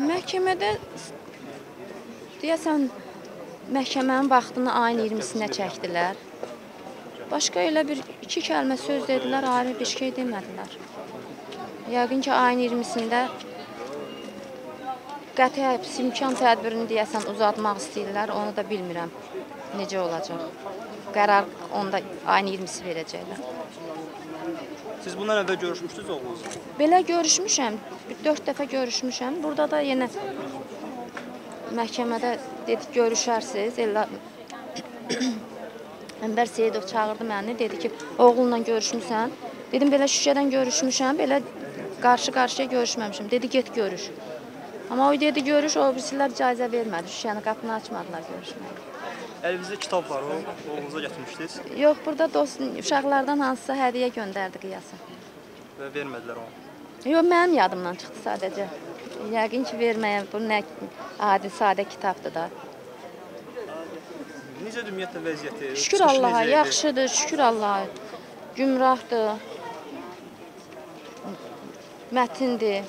Məhkəmədə deyəsən məhkəmənin vaxtını ayın 20-sinə çəkdilər. Başqa elə bir iki kəlmə söz dedilər, ayrı bir şey demədilər. Yəqin ki, ayın 20-sində qəti həbs imkan tədbirini deyəsən uzatmaq istəyirlər, onu da bilmirəm necə olacaq. Qərar onda ayın 20-si verəcəklər. Siz bundan əvvəl görüşmüşdünüz oğlunuzla? Belə görüşmüşəm, 4 dəfə görüşmüşəm. Burada da yenə məhkəmədə dedik görüşərsiniz. Elə Ənbər Seyidov çağırdı məni, dedi ki, oğlunla görüşmüsən? Dedim belə şüşədən görüşmüşəm, belə qarşı-qarşıya görüşməmişəm. Dedi get görüş. Amma o dedi görüş, o birisilər icazə vermədi. Şüşənin qapını açmadılar görüşməyə. Əlinizdə kitab var, o oğlunuza gətirmişdiniz Yox, burada dost uşaqlardan hansısa hədiyyə göndərdi qiyasa. və vermədilər onu. Yox, mənim yadımdan çıxdı sadəcə. Yəqin ki, verməyə bu nə adi sadə kitabdır da. Necədir ümumiyyətlə vəziyyəti? Şükür Allaha, necə yaxşıdır, şükür Allaha. Gümrahdır. Mətindir.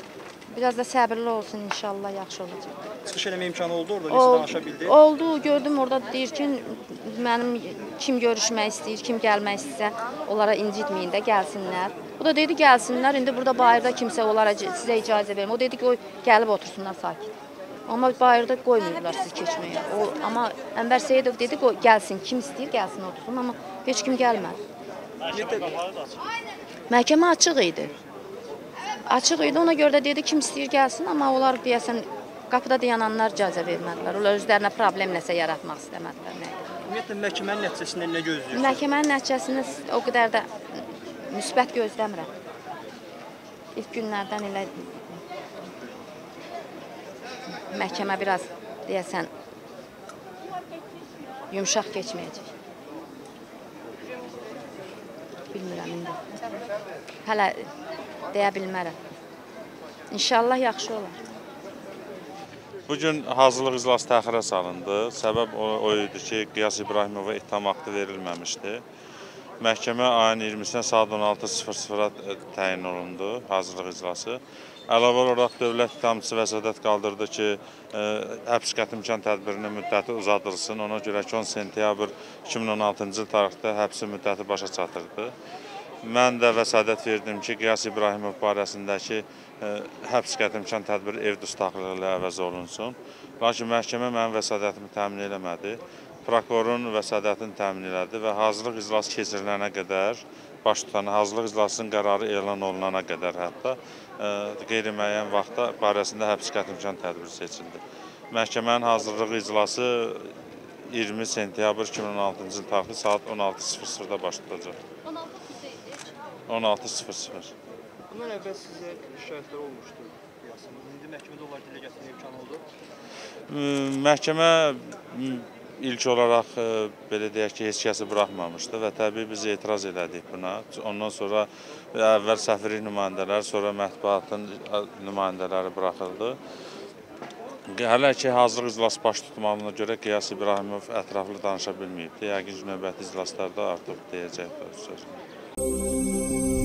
Biraz da səbirli olsun inşallah yaxşı olacaq. Çıxış eləmə imkanı oldu orada, necə danışa bildi? oldu, gördüm orada deyir ki, mənim kim görüşmək istəyir, kim gəlmək istəyirsə, onlara incitməyin də, gəlsinlər. O da dedi gəlsinlər, indi burada bayırda kimsə onlara sizə icazə vermir. O dedi ki, o gəlib otursunlar sakit. Amma bayırda qoymurlar sizi keçməyə. O amma Ənvər Seyidov dedi ki, gəlsin, kim istəyir gəlsin otursun, amma heç kim gəlmədi. Məhkəmə açıq idi. Açıq idi, ona görə də dedi kim istəyir gəlsin, amma onlar deyəsən qapıda dayananlar icazə vermədilər. Onlar özlərinə problem nəsə yaratmaq istəmədilər. Nə. Ümumiyyətlə məhkəmənin nəticəsindən nə gözləyirsiniz? Məhkəmənin nəticəsini o qədər də müsbət gözləmirəm. İlk günlərdən elə məhkəmə biraz deyəsən yumşaq keçməyəcək. Bilmirəm indi. Hələ deyə bilmərəm. İnşallah yaxşı olar. Bu gün hazırlıq iclası təxirə salındı. Səbəb o, o idi ki, Qiyas İbrahimova ittiham aktı verilməmişdi. Məhkəmə ayın 20-sinə saat 16:00-a təyin olundu hazırlıq iclası. Əlavə olaraq dövlət ittihamçısı vəsatət qaldırdı ki, ə, həbs qətimkan tədbirinin müddəti uzadılsın. Ona görə ki, 10 sentyabr 2016-cı il tarixdə həbsin müddəti başa çatırdı. Mən də vəsadət verdim ki, Qiyas İbrahimov barəsindəki ə, həbs qətimkan tədbiri ev dustaqlığı ilə əvəz olunsun. Lakin məhkəmə mənim vəsadətimi təmin eləmədi. Prokurorun vəsadətini təmin elədi və hazırlıq iclası keçirilənə qədər, baş tutan hazırlıq iclasının qərarı elan olunana qədər hətta ə, qeyri-müəyyən vaxtda barəsində həbs qətimkan tədbiri seçildi. Məhkəmənin hazırlığı iclası 20 sentyabr 2016-cı il tarixli saat 16:00-da baş tutacaq. 16:00. Bundan əvvəl sizə şikayətlər olmuşdu. Deyəsən, indi məhkəmədə onlar dilə gətirmə imkanı oldu. Məhkəmə ilk olaraq belə deyək ki, heç kəsi buraxmamışdı və təbii biz etiraz elədik buna. Ondan sonra əvvəl səfirlik nümayəndələri, sonra mətbuatın nümayəndələri buraxıldı. Hələ ki, hazırlıq iclası baş tutmağına görə Qiyas İbrahimov ətraflı danışa bilməyibdi. Yəqin ki, növbəti iclaslarda artıq deyəcək öz sözünü. Música